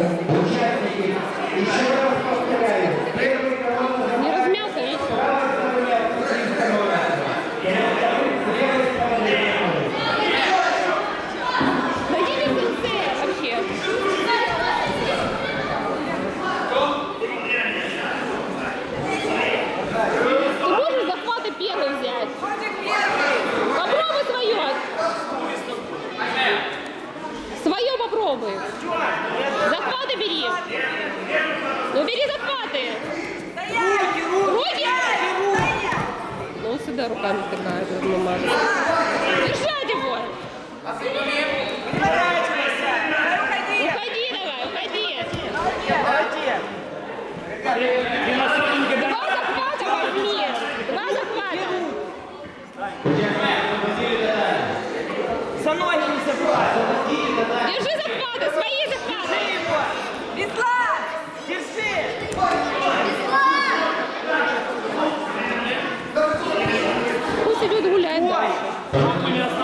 conflito. зробив? Захвати бери! Ну бери захвати! Руки! Ну сюди руками тикає, ну мабуть. rua, uma mulher